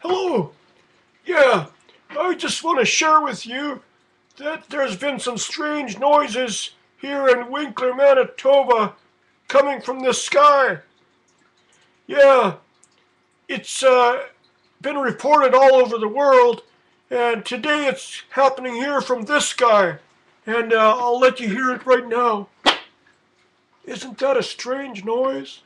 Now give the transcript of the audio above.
Hello. Yeah, I just want to share with you that there's been some strange noises here in Winkler, Manitoba, coming from the sky. Yeah, it's uh, been reported all over the world, and today it's happening here from this guy. And uh, I'll let you hear it right now. Isn't that a strange noise?